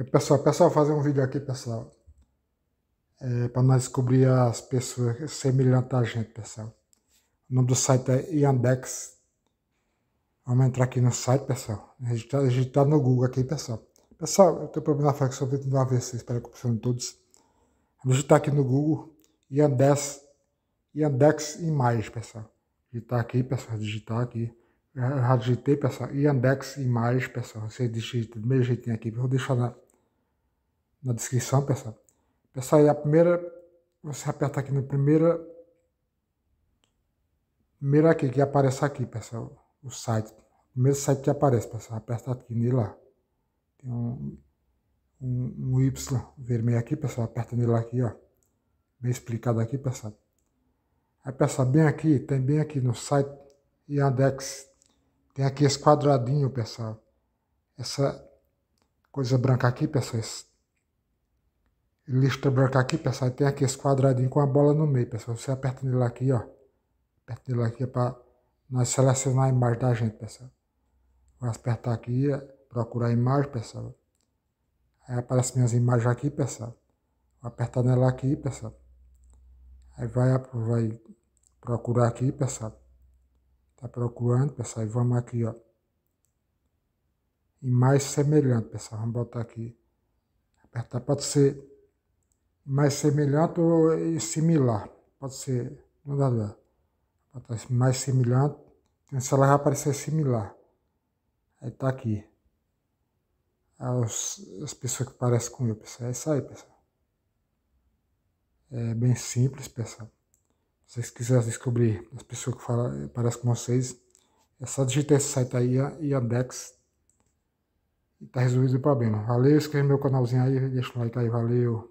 Aí, pessoal, pessoal, fazer um vídeo aqui, pessoal. É, para nós descobrir as pessoas semelhantes a gente, pessoal. O nome do site é Yandex. Vamos entrar aqui no site, pessoal. A gente tá, a gente tá no Google aqui, pessoal. Pessoal, eu tenho problema na flexão de uma vez, espero que eu funcione todos. Vamos digitar aqui no Google Yandex, Yandex Image, pessoal. Digitar aqui, pessoal, digitar aqui. Eu já digitei, pessoal, Yandex Image, pessoal. Você digita do mesmo jeitinho aqui. Vou deixar na, na descrição, pessoal. Pessoal, aí a primeira, você aperta aqui na primeira, primeira aqui, que aparece aqui, pessoal, o site. O primeiro site que aparece, pessoal, aperta aqui nele lá. Tem um, um, um Y vermelho aqui, pessoal, aperta nele aqui, ó. Bem explicado aqui, pessoal. Aí, pessoal, bem aqui, tem bem aqui no site Yandex, tem aqui esse quadradinho, pessoal. Essa coisa branca aqui, pessoal, esse lista branca aqui, pessoal, tem aqui esse quadradinho com a bola no meio, pessoal. Você aperta nele aqui, ó. Aperta nele aqui para nós selecionar a imagem da gente, pessoal. Vou apertar aqui, procurar a imagem, pessoal. Aí aparece minhas imagens aqui, pessoal. Vou apertar nela aqui, pessoal. Aí vai, vai procurar aqui, pessoal. Tá procurando, pessoal. E vamos aqui, ó. Imagem semelhante, pessoal. Vamos botar aqui. Apertar, pode ser mais semelhante ou similar. Pode ser, não dá dúvida. Mais semelhante. Se ela vai aparecer similar. Aí tá aqui. As, as pessoas que parecem com eu, pessoal. É isso aí, pessoal. É bem simples, pessoal. Se vocês quiserem descobrir as pessoas que falam, parecem com vocês, é só digitar esse site aí, Yandex. E tá resolvido o problema. Valeu, inscreve no meu canalzinho aí, deixa um like aí, valeu.